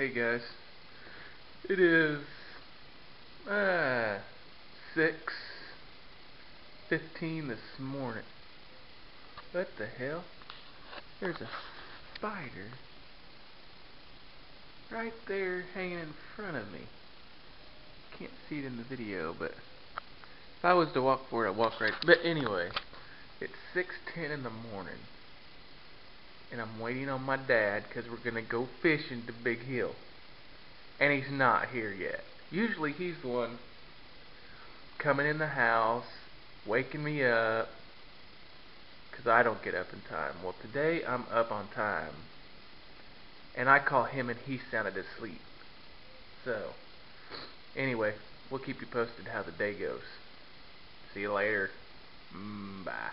Hey guys, it is uh, six fifteen this morning. What the hell? There's a spider right there hanging in front of me. Can't see it in the video, but if I was to walk for it, I'd walk right. But anyway, it's six ten in the morning and I'm waiting on my dad because we're going to go fishing to Big Hill. And he's not here yet. Usually he's the one coming in the house, waking me up, because I don't get up in time. Well, today I'm up on time. And I call him and he sounded asleep. So, anyway, we'll keep you posted how the day goes. See you later. Mm, bye.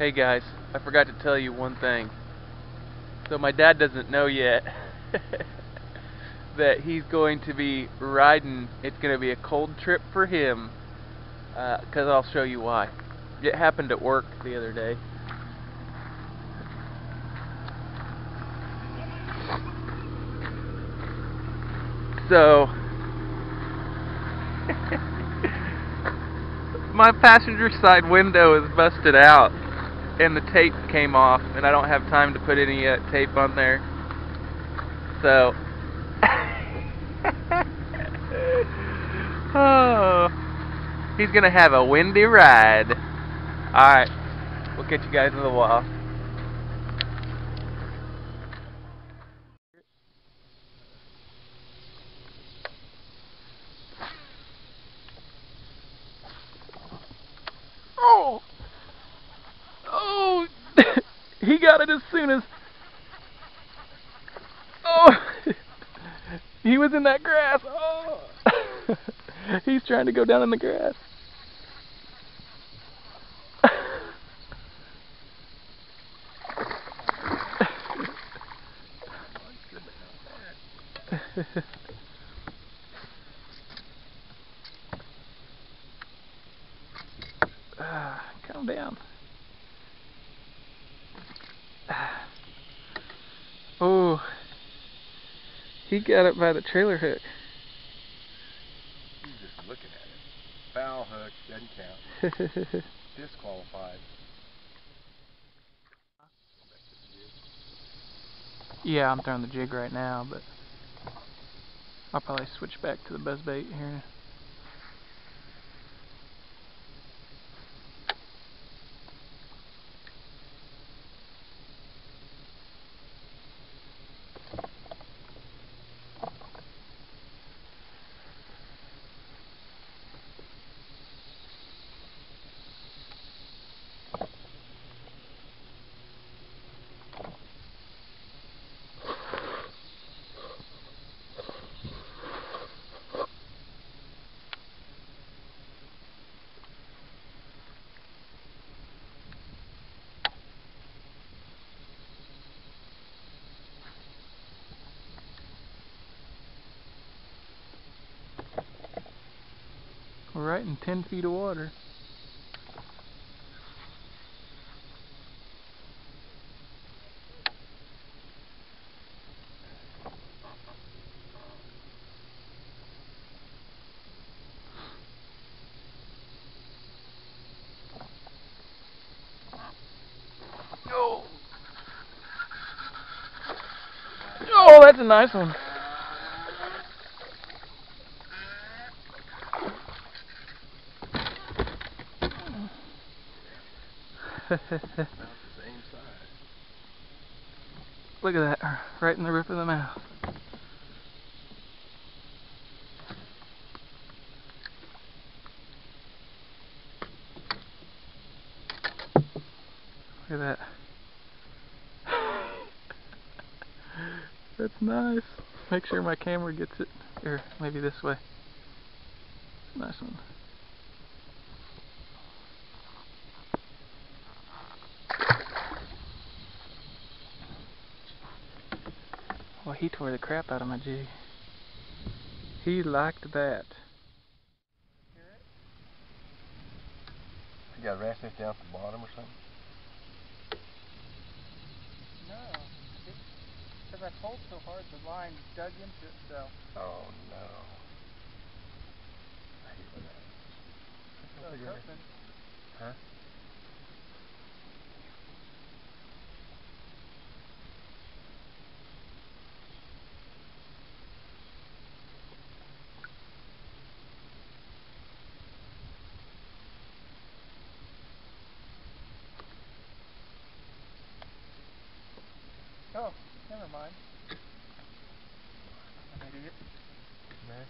Hey guys, I forgot to tell you one thing. So my dad doesn't know yet that he's going to be riding, it's going to be a cold trip for him, because uh, I'll show you why. It happened at work the other day. So, my passenger side window is busted out and the tape came off and I don't have time to put any uh, tape on there. So. Oh, he's gonna have a windy ride. Alright we'll catch you guys in a while Oh! he got it as soon as... Oh! he was in that grass. Oh! He's trying to go down in the grass. ah, calm down. Oh, he got it by the trailer hook. He's just looking at it. Foul hook, doesn't count. Disqualified. Yeah, I'm throwing the jig right now, but I'll probably switch back to the buzzbait here. We're right in 10 feet of water. Oh! That's a nice one. About the same size. Look at that, right in the roof of the mouth. Look at that. That's nice. Make sure my camera gets it. Or maybe this way. Nice one. Well, he tore the crap out of my jig. He liked that. You got a ratchet down at the bottom or something? No. Because I pulled so hard, the line dug into itself. Oh no. I hate when that happens. So I was Figure it- hoping. Huh? Oh, never mind. I'm an idiot. Man.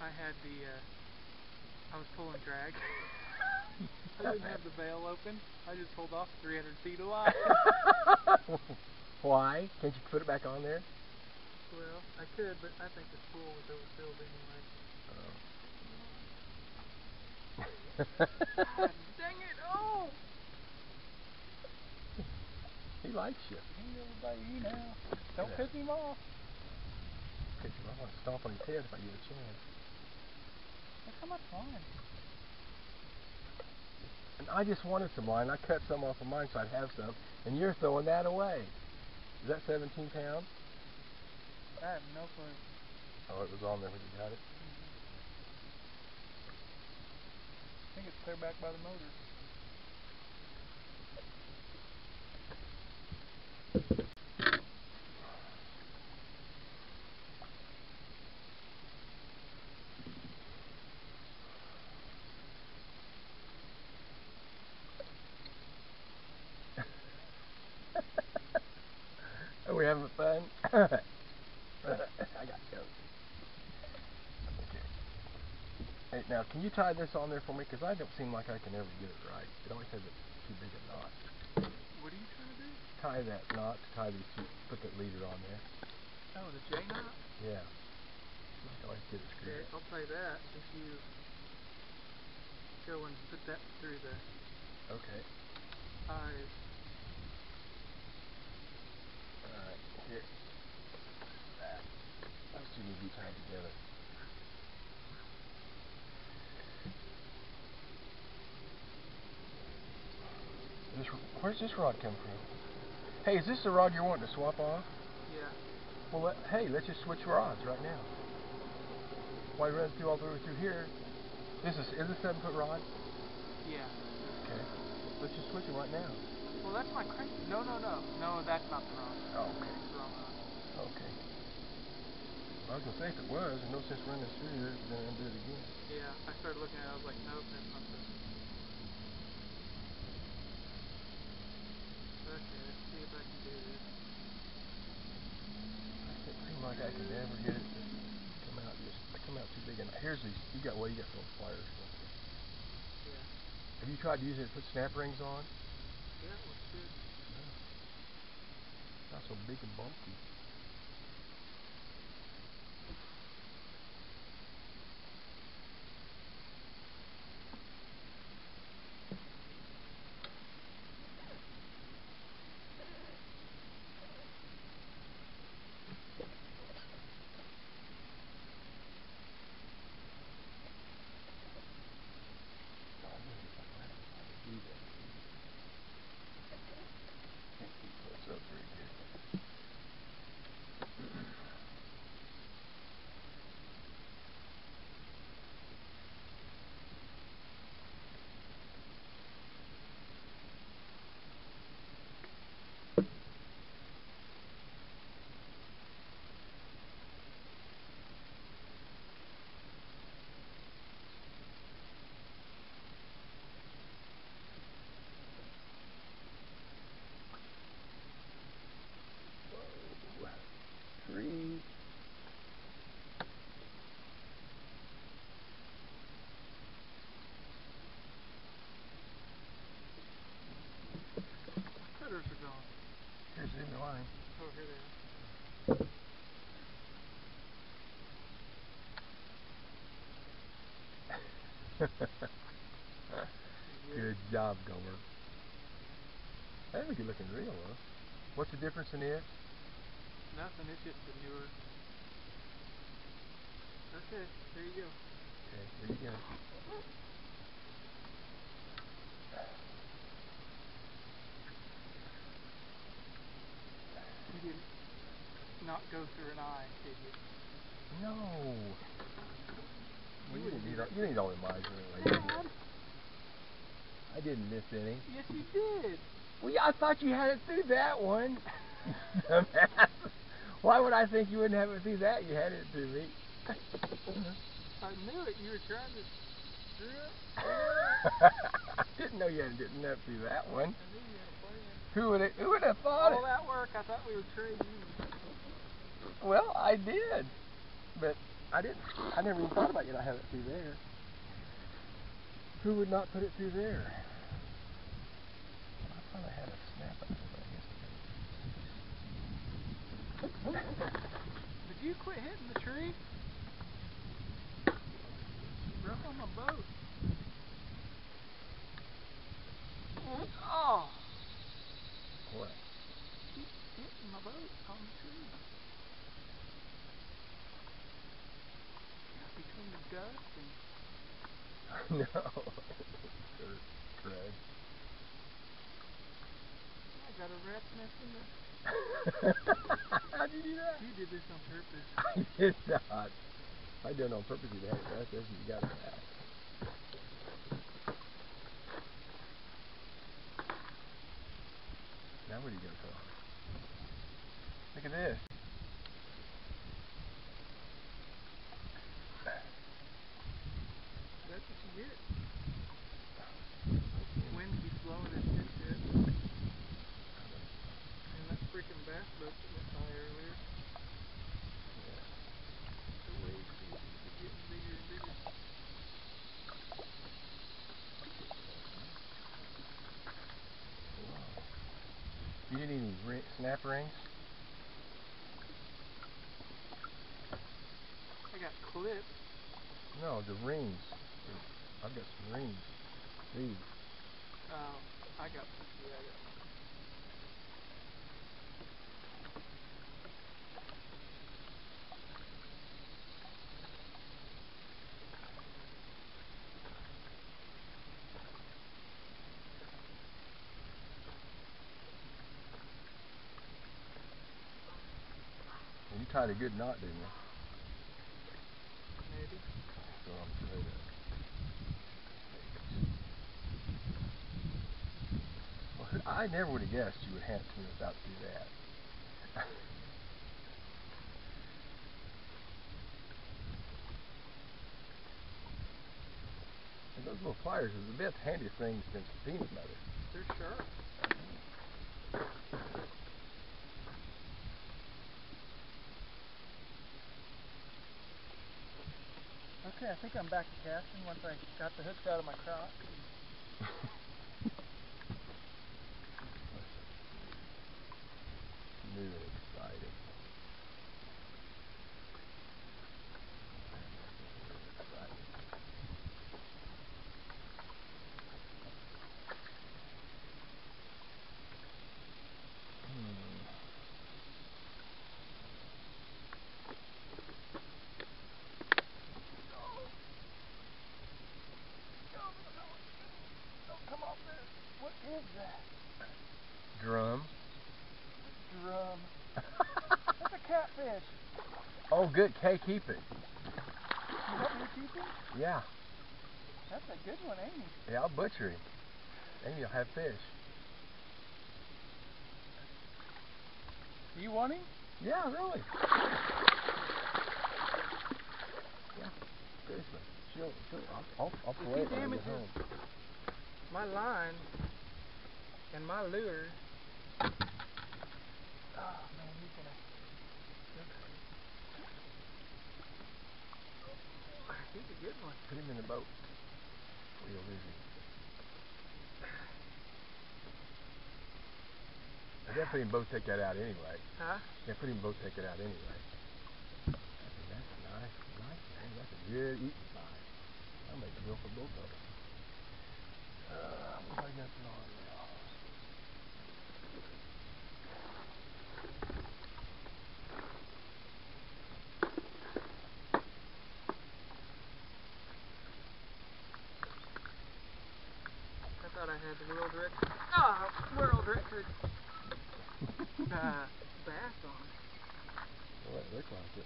I had the, uh, I was pulling drag. I didn't have the bail open. I just pulled off 300 feet of line. Why? Can't you put it back on there? well, I could, but I think the spool was overfilled anyway. God dang it! Oh! he likes you. Everybody you now. Don't Yeah. piss him off. Piss him off. Stomp on his head if I get a chance. Look how much line. And I just wanted some line. I cut some off of mine so I'd have some, and you're throwing that away. Is that 17 pounds? I have no clue. Oh, it was on there when you got it. I think it's clear back by the motor. Are we having fun? I got you. Okay. Hey, now, can you tie this on there for me? Because I don't seem like I can ever get it right. It always has a too big a knot. What are you trying to do? Tie that knot to tie these two, put that leader on there. Oh, the J knot? Yeah. I always get it screwed Okay. I'll you that if you go and put that through the Okay. eyes. Alright, That. Those two need to be tied together. This, where's this rod come from? Hey, is this the rod you're wanting to swap off? Yeah. Well, let, hey, let's just switch rods right now. Why run through all the way through here? This is is this a seven foot rod? Yeah. Okay. Let's just switch it right now. Well, that's my crank. No, no, no. No, that's not the rod. Oh, okay. That's the. Okay. I was gonna say if it was, there's no sense running through here, then undo it again. Yeah, I started looking at it. I was like, nope, that's not the. Okay, let's see if I can do this. It seems like I can never get it to come out just to come out too big. And here's these. You got well, you got those pliers. don't you? Yeah. Have you tried using it to put snap rings on? Yeah, it looks good. Not so big and bulky. Can't keep close up very good. Whoa. Three. Critters are gone. Here's the line. Oh, here they are. Good job, Gomer. That's a good looking reel, huh? What's the difference in it? Nothing. It's just a newer. Okay, there you go. Okay, there you go. You didn't go through an eye, did you? No. Well, You didn't need all, you didn't need all the anyway. Dad! I didn't miss any. Yes, you did. Well, yeah, I thought you had it through that one. Why would I think you wouldn't have it through that? You had it through me. I knew it. You were trying to screw it. I didn't know you had it through that one. I knew you had a plan. Who would have, who would have thought All it? that work, I thought we were trading. Well, I did, but I didn't. I never even thought about you not having it through there. Who would not put it through there? I thought I had a snap out of it. Did you quit hitting the tree? Rough on my boat. Oh, What? On between the dust and no. I got a rat's nest in the. How'd you do that? You did this on purpose. I did not. I did it on purpose. You had. That's it. You got. Now where do you go, Tom? Look at this. That's what you get. Wind keeps blowing us into it. And that freaking bass boat that went by earlier. The waves seem to be getting bigger and bigger. You didn't any snap rings? I clips. No, the rings. I've got some rings. These. Oh, I got yeah, I got you tied a good knot, didn't you? maybe. So I'm afraid of. Well, I never would have guessed you would hand it to me without do that. and those little pliers are the best handiest things since peanut butter. They're sharp. Okay, I think I'm back to casting once I got the hooks out of my crock. New and exciting. Exciting. Hmm. Come off there. What is that? Drum. Drum. That's a catfish. Oh, good. Kay, keep it. You want me to keep him? Yeah. That's a good one, ain't he? Yeah, I'll butcher him. Maybe you'll have fish. You want him? Yeah, really. Yeah, seriously. Sure, sure. I'll, I'll, I'll play he it get damages-. My line and my lure. Oh man, he's gonna. He's a good one. Put him in the boat. Or you'll lose him. I put him both take that out anyway. Huh? Yeah, put him both take it out anyway. That's a nice, nice man. That's a good eating size. I'll make a bill for both of them. Uh, what I got on now? I thought I had the world record. Ah, world record. uh, bass on. Well, it looked like it.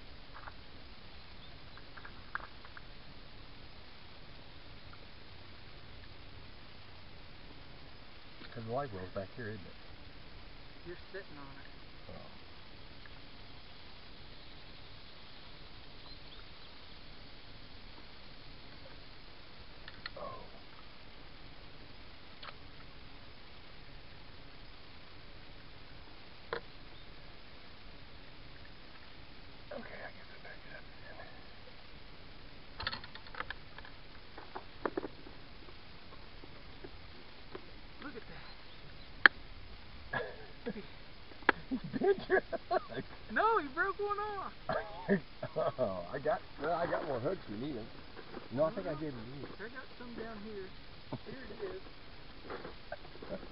Because the live well's back here, isn't it? You're sitting on it. Oh. Oh. Okay, I guess I better get up again. Look at that. He bit your hook. No, he broke one off. Oh, I got well, I got more hooks if you need them. No, I think I gave them to you. I got some down here. Here it is.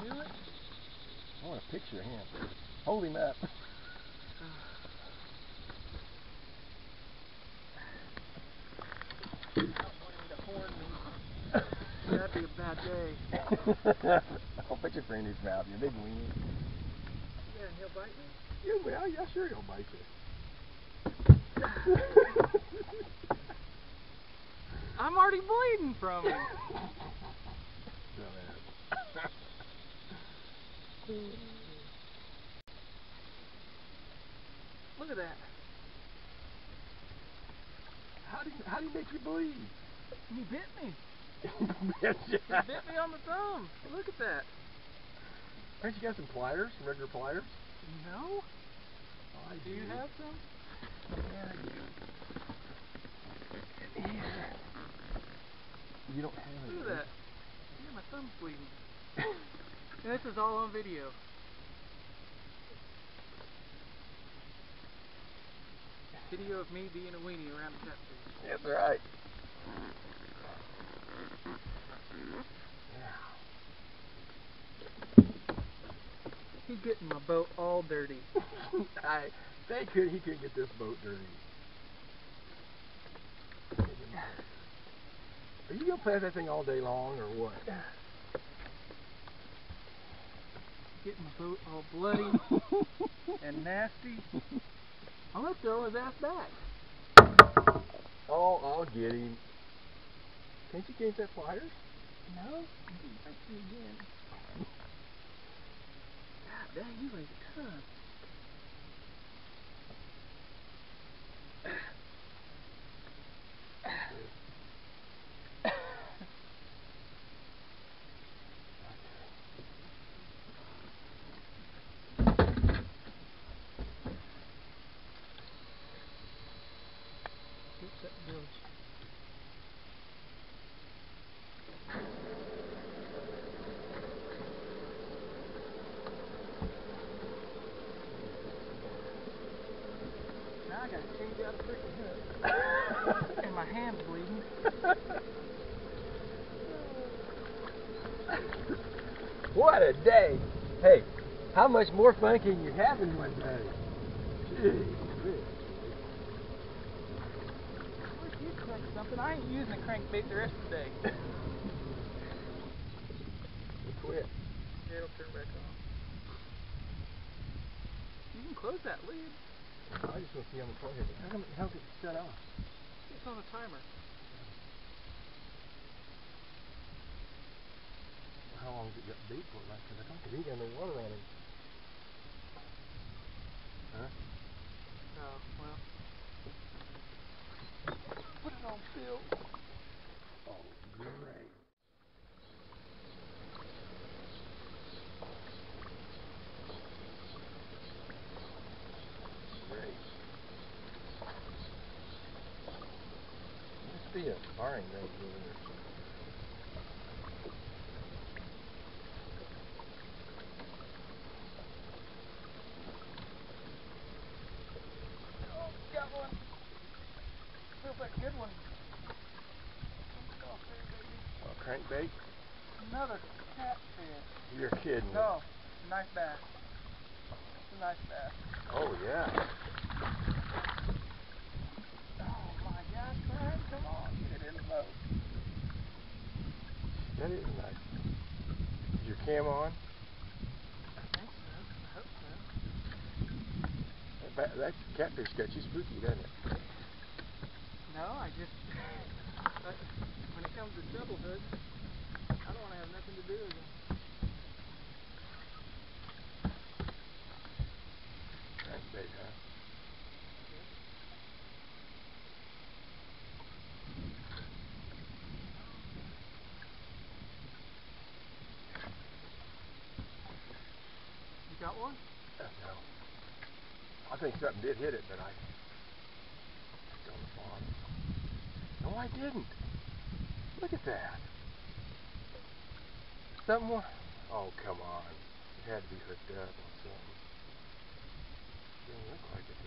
You do it? I want a picture of him. Hold him up. I don't want him to horn me. That'd be a bad day. I'll put your friend in his mouth, you big weenie. Yeah, and he'll bite me. Yeah, well, yeah, sure he'll bite you. I'm already bleeding from. Dumbass. Look at that. How did how did he make you bleed? He bit me. He bit me on the thumb. Look at that. Aren't you got some pliers, some regular pliers? No? Oh, I Do you have some? Yeah, I do. In here. You don't have any. Look at that. Yeah, my thumb's bleeding. This is all on video. Video of me being a weenie around the cat food. That's right. He's getting my boat all dirty. I they could he couldn't get this boat dirty. Are you gonna play that thing all day long or what? Getting my boat all bloody and nasty. I'm gonna throw his ass back. Oh, I'll get him. Can't you get that pliers? No? I see again. Dang, he weighs a ton. Oops, that bilge. Now I gotta change out a freaking hook. and my hand's bleeding. What a day! Hey, how much more fun can you have in one day? Gee whiz. Wish you'd crank something. I ain't using a crankbait the rest of the day. Quit. It'll turn back on. You can close that lid. I just want to see how much it. How come how's it shut off? It's on a timer. How long has it got bait for? Like, cause I don't think he got no water on him. Huh? Oh, well. Put it on fill. Oh, great. Great. Must be a firing range over there. Oh, got one. Feels like a good one. Come off there, baby. Oh, crankbait? Another catfish. You're kidding me. No, it's a nice bass. It's a nice bass. Oh, yeah. Oh my gosh, Brian, come on, get in the boat. That is nice. Is your cam on? I think so. I hope so. That, that catfish got you spooky, doesn't it? No, I just uh, when it comes to double hoods, I don't want to have nothing to do with them. You got one? No. I think something did hit it, but I. On the. No, I didn't. Look at that. Something. wa- Oh, come on. It had to be hooked up on something. Doesn't look like